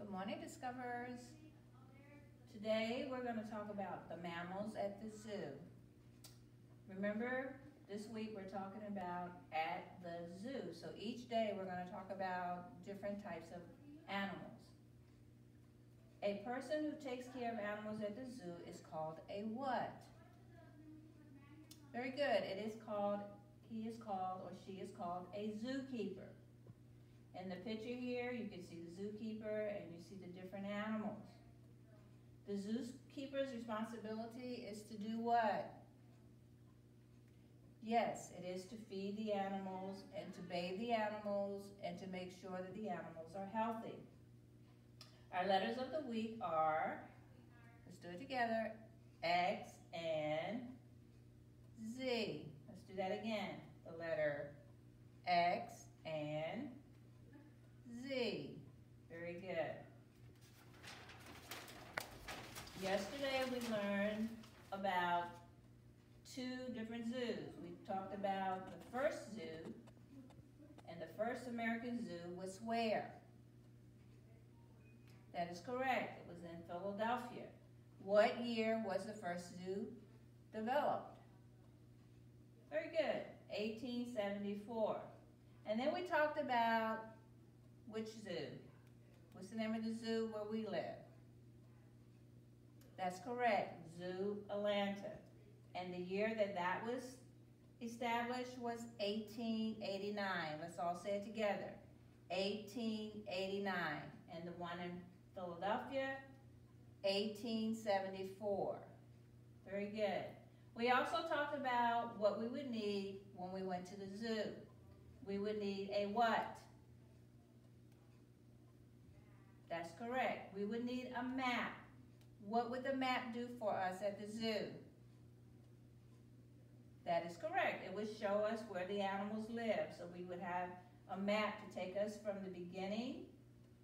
Good morning, Discoverers. Today we're going to talk about the mammals at the zoo. Remember, this week we're talking about at the zoo. So each day we're going to talk about different types of animals. A person who takes care of animals at the zoo is called a what? Very good. It is called, he is called, or she is called a zookeeper. In the picture here, you can see the zookeeper and you see the different animals. The zookeeper's responsibility is to do what? Yes, it is to feed the animals and to bathe the animals and to make sure that the animals are healthy. Our letters of the week are, let's do it together, X and Z. Let's do that again. The letter X and Very good. Yesterday we learned about two different zoos. We talked about the first zoo, and the first American zoo was where? That is correct. It was in Philadelphia. What year was the first zoo developed? Very good. 1874. And then we talked about which zoo? What's the name of the zoo where we live? That's correct, Zoo Atlanta. And the year that that was established was 1889. Let's all say it together. 1889. And the one in Philadelphia, 1874. Very good. We also talked about what we would need when we went to the zoo. We would need a what? That's correct. We would need a map. What would the map do for us at the zoo? That is correct. It would show us where the animals live. So we would have a map to take us from the beginning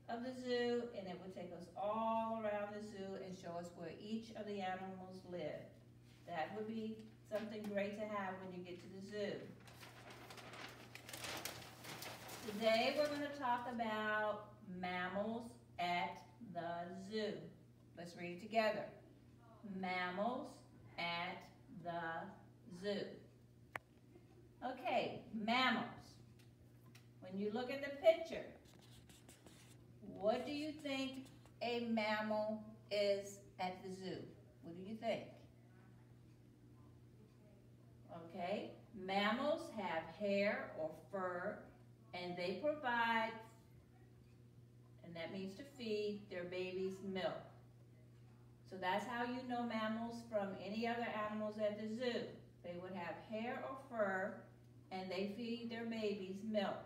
of the zoo and it would take us all around the zoo and show us where each of the animals live. That would be something great to have when you get to the zoo. Today we're going to talk about mammals at the zoo. Let's read it together. Mammals at the zoo. Okay, mammals. When you look at the picture, what do you think a mammal is at the zoo? What do you think? Okay, mammals have hair or fur and they provide that means to feed their babies milk. So that's how you know mammals from any other animals at the zoo. They would have hair or fur, and they feed their babies milk.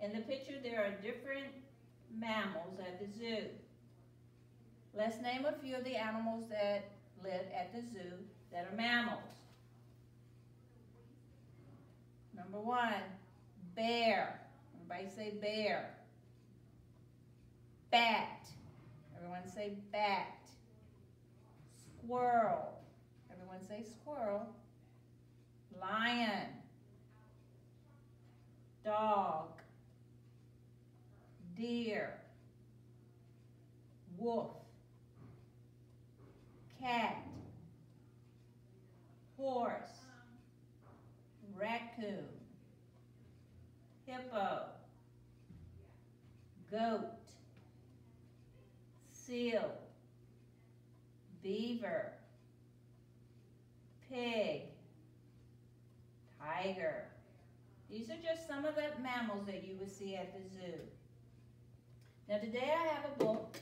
In the picture, there are different mammals at the zoo. Let's name a few of the animals that live at the zoo that are mammals. Number one, bear. Everybody say bear bat. Everyone say bat. Squirrel. Everyone say squirrel. Lion. Dog. Deer. Wolf. Tiger. These are just some of the mammals that you would see at the zoo. Now today I have a book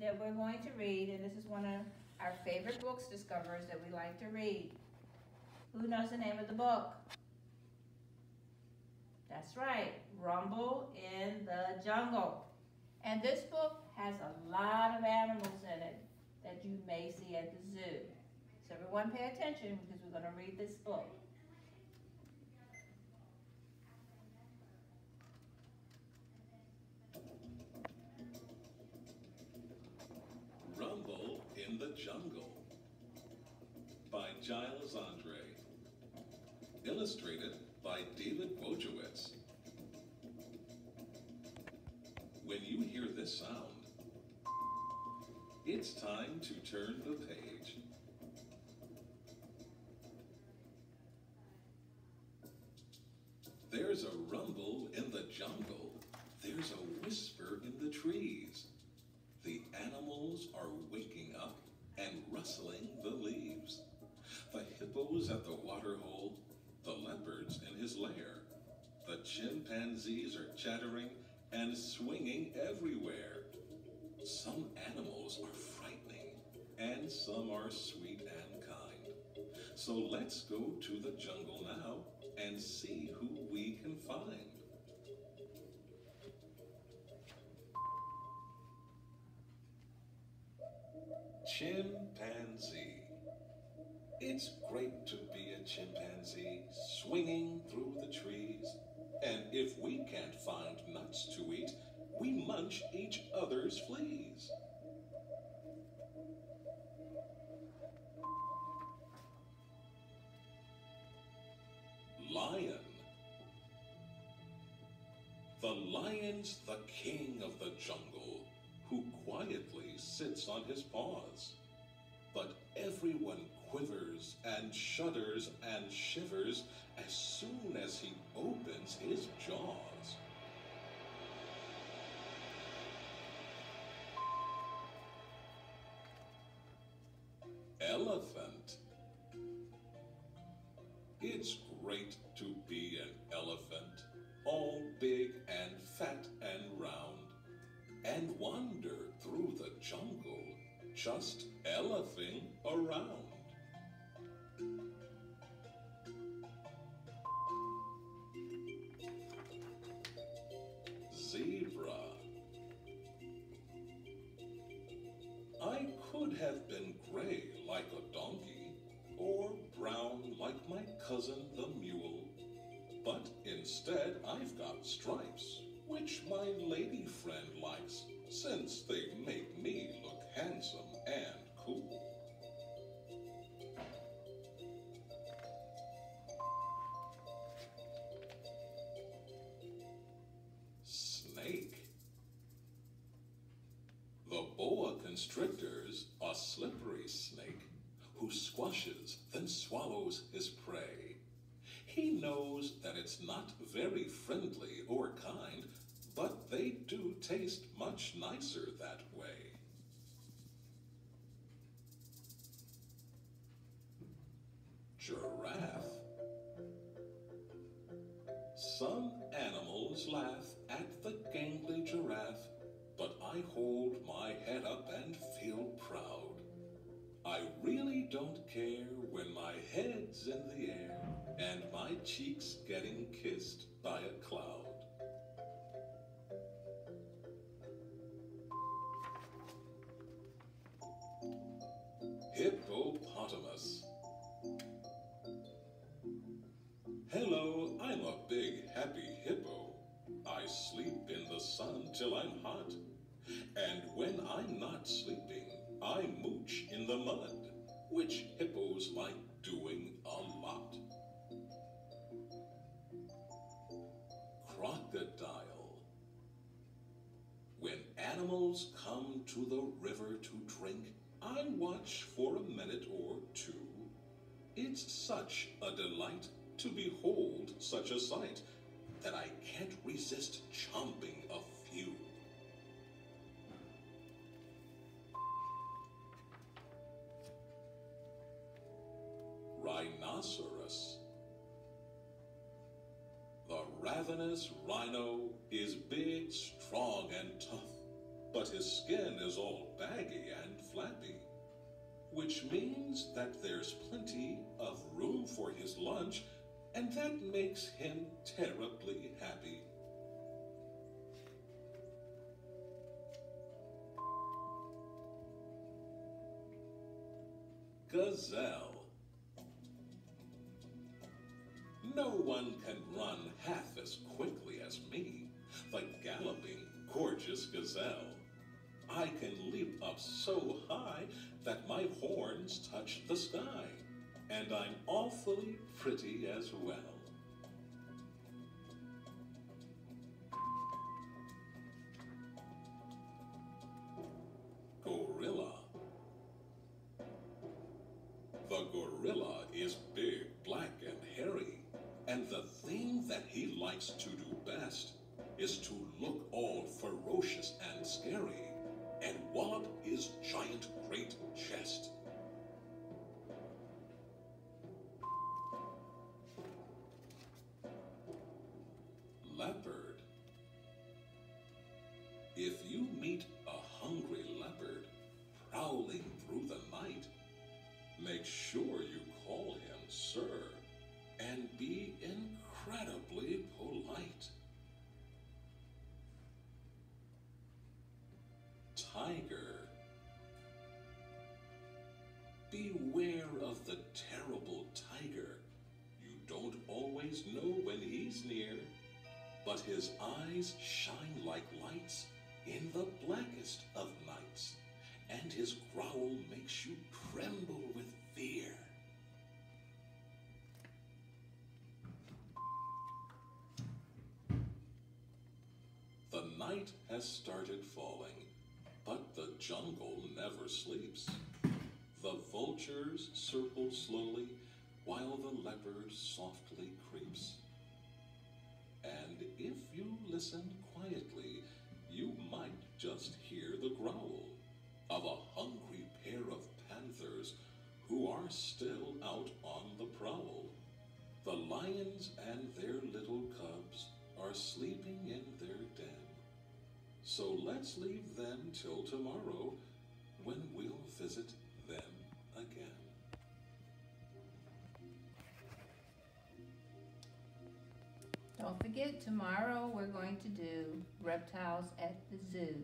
that we're going to read, and this is one of our favorite books discoverers that we like to read. Who knows the name of the book? That's right, Rumble in the Jungle. And this book has a lot of animals in it that you may see at the zoo. So everyone pay attention because we're going to read this book. Illustrated by David Wojciech. When you hear this sound. It's time to turn the page. Chimpanzees are chattering and swinging everywhere. Some animals are frightening and some are sweet and kind. So let's go to the jungle now and see who we can find. Chimpanzee. It's great to be a chimpanzee, swinging through the trees. And if we can't find nuts to eat, we munch each other's fleas. Lion. The lion's the king of the jungle, who quietly sits on his paws. But everyone quivers and shudders and shivers as soon as he opens his jaws. Elephant. It's great to be an elephant, all big and fat and round, and wander through the jungle, just elephing around. Zebra. I could have been gray like a donkey, or brown like my cousin the mule, but instead I've got stripes, which my lady friend likes, since they make me look handsome and cool. The boa constrictor's a slippery snake who squashes then swallows his prey. He knows that it's not very friendly or kind, but they do taste much nicer that way. Giraffe. Some animals laugh I hold my head up and feel proud. I really don't care when my head's in the air and my cheeks getting kissed by a cloud. Hippopotamus. Hello, I'm a big happy hippo. I sleep in the sun till I'm hot. I'm not sleeping, I mooch in the mud, which hippos like doing a lot. Crocodile. When animals come to the river to drink, I watch for a minute or two. It's such a delight to behold such a sight that I can't resist chomping a Rhinoceros. The ravenous rhino is big, strong, and tough, but his skin is all baggy and flappy, which means that there's plenty of room for his lunch, and that makes him terribly happy. Gazelle. No one can run half as quickly as me, the galloping, gorgeous gazelle. I can leap up so high that my horns touch the sky, and I'm awfully pretty as well. Likes to do best is to look all ferocious and scary and wallop his giant great chest. Leopard. If you meet a hungry leopard prowling through the night, make sure you call but his eyes shine like lights in the blackest of nights, and his growl makes you tremble with fear. The night has started falling, but the jungle never sleeps. The vultures circle slowly while the leopard softly creeps. And if you listen quietly, you might just hear the growl of a hungry pair of panthers who are still out on the prowl. The lions and their little cubs are sleeping in their den. So let's leave them till tomorrow when we'll visit forget, tomorrow we're going to do reptiles at the zoo.